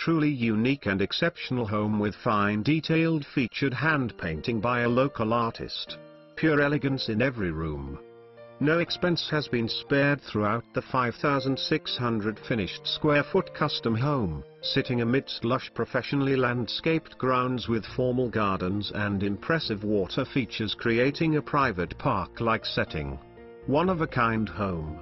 truly unique and exceptional home with fine detailed featured hand painting by a local artist. Pure elegance in every room. No expense has been spared throughout the 5,600 finished square foot custom home, sitting amidst lush professionally landscaped grounds with formal gardens and impressive water features creating a private park-like setting. One of a kind home.